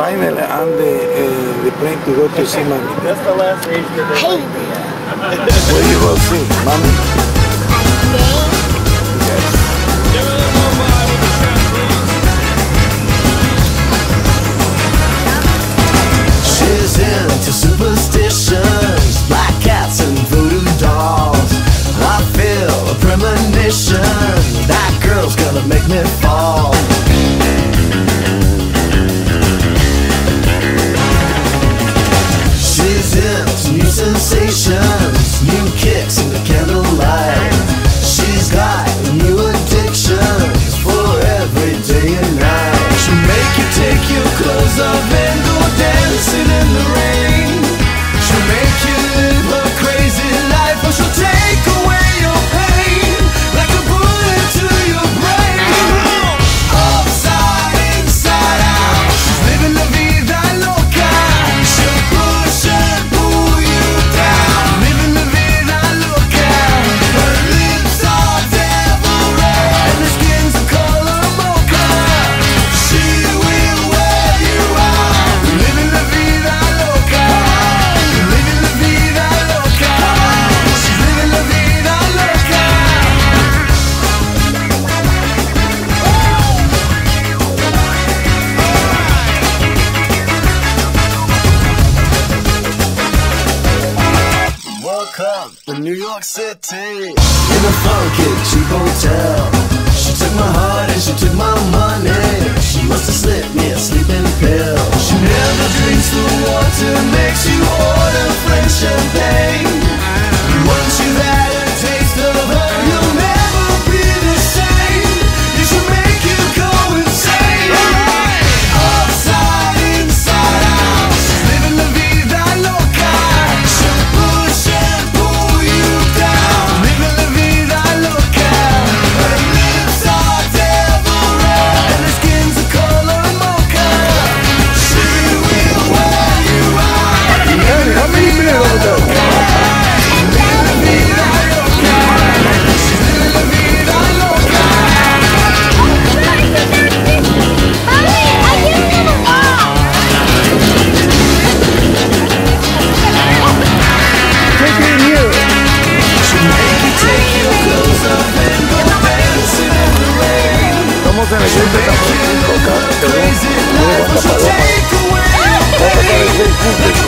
finally on uh, the, uh, the plane to go to see mommy. That's the last race that they hey. You see mommy? She's into superstitions, black cats and voodoo dolls. I feel a premonition that girl's gonna make me fall. club in New York City. In a funky cheap hotel. She took my heart and she took Ooh.